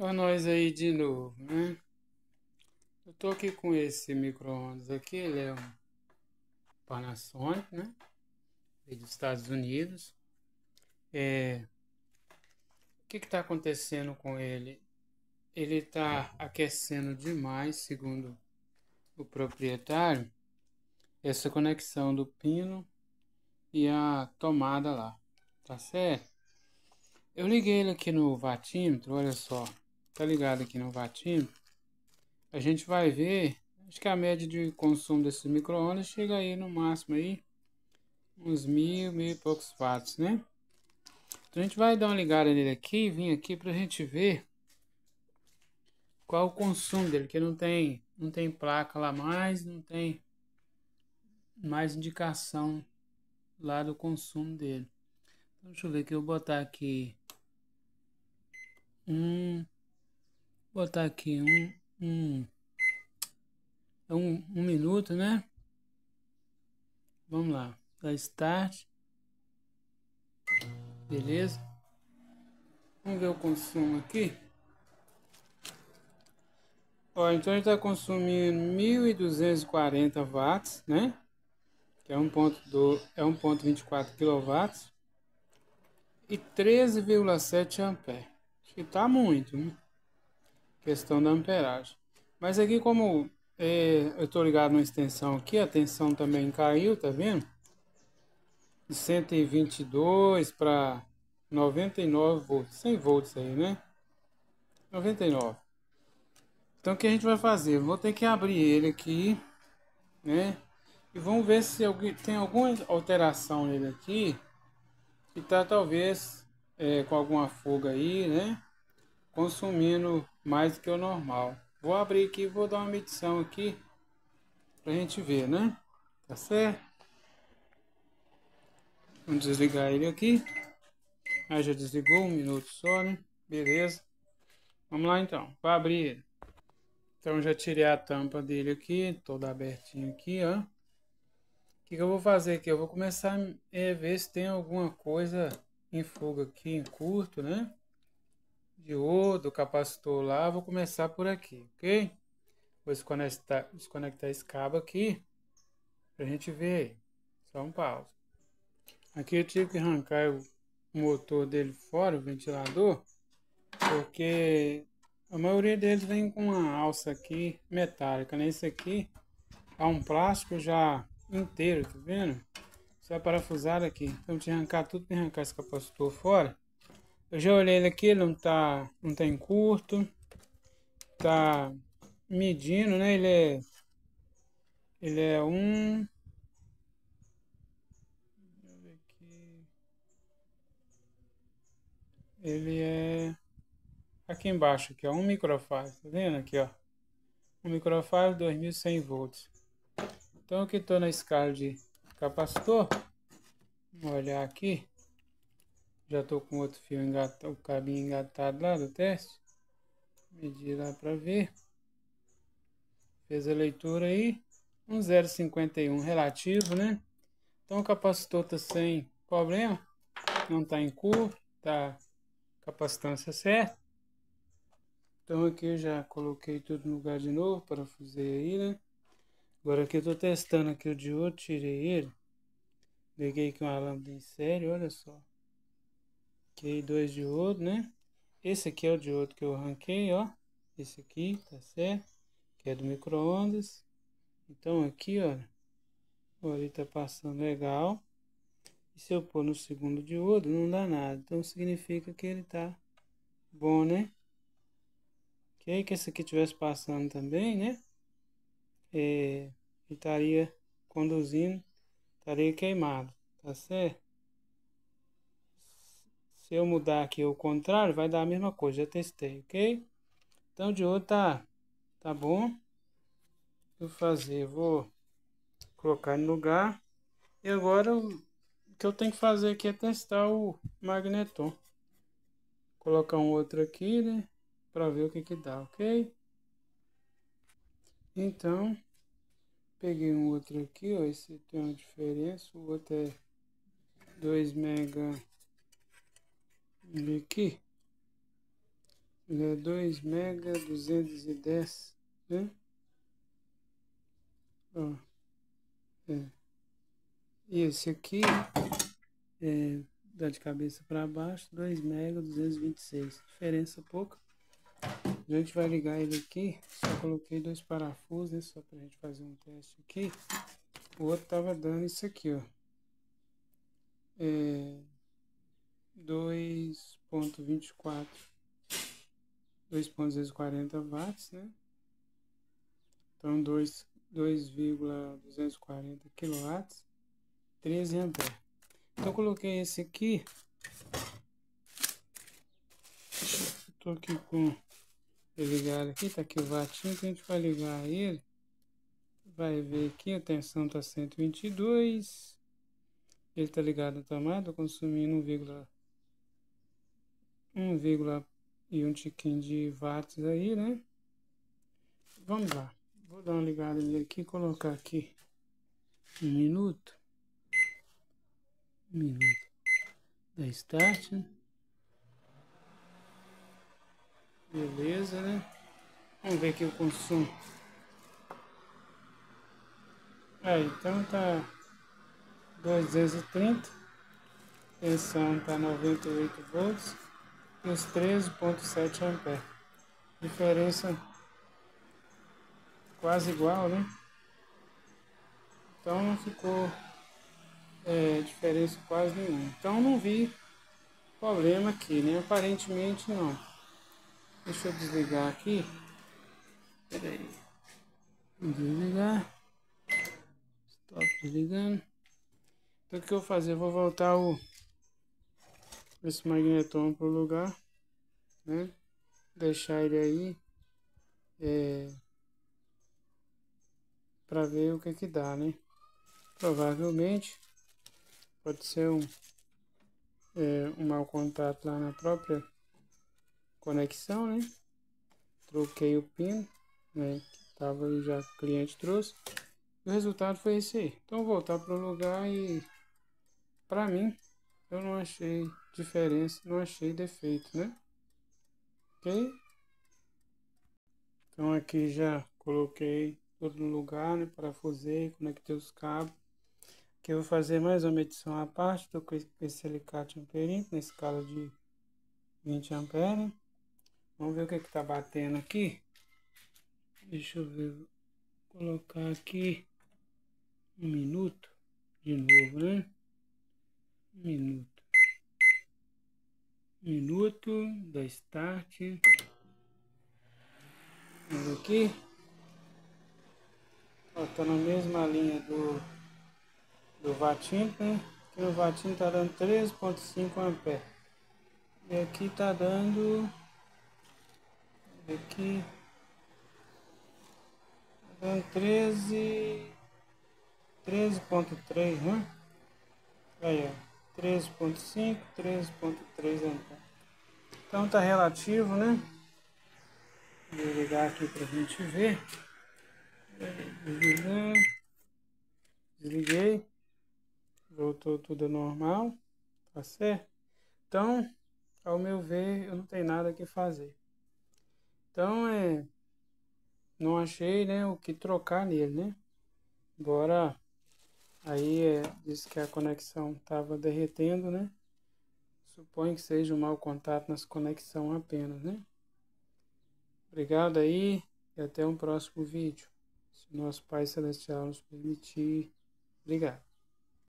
Olha nós aí de novo, né? Eu tô aqui com esse micro-ondas aqui, ele é um Panasonic, né? Veio dos Estados Unidos. É... O que que tá acontecendo com ele? Ele tá aquecendo demais, segundo o proprietário, essa conexão do pino e a tomada lá, tá certo? Eu liguei ele aqui no vatímetro, olha só, tá ligado aqui no vatímetro, a gente vai ver, acho que a média de consumo desses micro-ondas chega aí no máximo aí, uns mil, mil e poucos watts, né? Então a gente vai dar uma ligada nele aqui e vir aqui pra gente ver qual o consumo dele, que não tem, não tem placa lá mais, não tem mais indicação lá do consumo dele. Então, deixa eu ver aqui, eu vou botar aqui um botar aqui um, um, um, um minuto, né? Vamos lá, dá start. Beleza? Vamos ver o consumo aqui. Ó, então ele está consumindo 1.240 watts, né? Que é 1.24 é 1.24 kW e 13,7 ampere. Acho que tá muito, né? Questão da amperagem. Mas aqui como é, eu estou ligado na extensão aqui, a tensão também caiu, tá vendo? De 122 para 99 volts, 100 volts aí, né? 99. Então o que a gente vai fazer? Vou ter que abrir ele aqui, né? E vamos ver se tem alguma alteração nele aqui. Que tá talvez é, com alguma fuga aí, né? Consumindo mais do que o normal. Vou abrir aqui e vou dar uma medição aqui pra gente ver, né? Tá certo? Vamos desligar ele aqui. Aí já desligou, um minuto só, né? Beleza. Vamos lá então, para abrir ele. Então já tirei a tampa dele aqui, toda abertinho aqui, ó. O que, que eu vou fazer aqui? Eu vou começar a é, ver se tem alguma coisa em fuga aqui, em curto, né? Diodo, capacitor lá, vou começar por aqui, ok? Vou desconectar, desconectar esse cabo aqui, pra gente ver aí. Só um pausa. Aqui eu tive que arrancar o motor dele fora, o ventilador, porque a maioria deles vem com uma alça aqui metálica, né? Esse aqui é um plástico já inteiro, tá vendo? Só parafusado aqui. Então, tinha que arrancar tudo para arrancar esse capacitor fora. Eu já olhei ele aqui, ele não tá, não tá em curto. Tá medindo, né? Ele é ele é um Ele é aqui embaixo, aqui, ó, um microfase, tá vendo aqui, ó? Um microfase 2100 volts. Então aqui tô na escala de capacitor. Vamos olhar aqui. Já tô com outro fio engatado, o cabinho engatado lá do teste. Medir lá para ver. Fez a leitura aí. Um 0,51 relativo, né? Então o capacitor tá sem problema. Não tá em curva, tá capacitância certa. Então aqui eu já coloquei tudo no lugar de novo, para fazer aí, né? Agora aqui eu tô testando aqui o diodo, tirei ele. Peguei aqui uma lâmpada em série, olha só. Arranquei dois diodos, né? Esse aqui é o diodo que eu arranquei, ó. Esse aqui, tá certo? Que é do micro-ondas. Então aqui, ó. Ele tá passando legal. E se eu pôr no segundo diodo, não dá nada. Então significa que ele tá bom, né? Ok? Que esse aqui tivesse passando também, né? É, estaria conduzindo, estaria queimado, tá certo? Se eu mudar aqui o contrário, vai dar a mesma coisa. Já testei, ok? Então, de outro tá, tá bom. Vou fazer, vou colocar no lugar. E agora, o que eu tenho que fazer aqui é testar o magneton. Colocar um outro aqui, né? Para ver o que que dá, ok? Então, peguei um outro aqui, ó. Esse tem uma diferença. O outro é 2 mega aqui. Ele é 2 mega 210, né? Ó. É. E esse aqui é dá de cabeça para baixo, 2 mega 226. Diferença pouca. A gente vai ligar ele aqui. Só coloquei dois parafusos, né? Só pra gente fazer um teste aqui. O outro tava dando isso aqui, ó. É 2.24 2.240 watts, né? Então 2,240 kW, 13 amperes. Então coloquei esse aqui. Estou aqui com ele ligado aqui, tá aqui o vatinho que a gente vai ligar ele. Vai ver aqui, a tensão tá 122. Ele tá ligado na tomada, consumindo 1,1 e um tiquinho de watts aí, né? Vamos lá. Vou dar uma ligada nele aqui, colocar aqui um minuto. Um minuto. Da start. Beleza, né? Vamos ver aqui o consumo. Aí, então tá 230. Tensão tá 98 volts e os 13.7 amperes. Diferença quase igual, né? Então não ficou é, diferença quase nenhuma. Então não vi problema aqui, né? Aparentemente não. Deixa eu desligar aqui. Peraí. Desligar. Stop desligando. Então o que eu vou fazer? Eu vou voltar o esse magnetron para o lugar, né? Deixar ele aí é, para ver o que que dá, né? Provavelmente pode ser um, é, um mau contato lá na própria conexão, né? Troquei o pino, né? Que tava já o cliente trouxe. O resultado foi esse aí. Então voltar para o lugar e para mim eu não achei diferença, não achei defeito, né? Ok? Então aqui já coloquei tudo no lugar, né? Parafusei, conectei os cabos. Aqui eu vou fazer mais uma medição à parte. Estou com esse alicate amperímetro na escala de 20 amperes. Vamos ver o que é está batendo aqui. Deixa eu ver. Vou colocar aqui um minuto de novo, né? Minuto minuto da start. Vamos aqui. Ó, tá na mesma linha do, do vatinho, né? Aqui no vatinho tá dando 13.5 ampere. E aqui tá dando aqui tá dando 13 13.3, né? Aí, ó. 13.5, 13.3 ampere. Então tá relativo, né? Vou ligar aqui pra gente ver. Desliguei. Voltou tudo normal. Tá certo? Então, ao meu ver, eu não tenho nada que fazer. Então, é... Não achei, né, o que trocar nele, né? Agora Aí é, disse que a conexão estava derretendo, né? Suponho que seja um mau contato nas conexão apenas, né? Obrigado aí e até um próximo vídeo. Se nosso Pai Celestial nos permitir. Obrigado.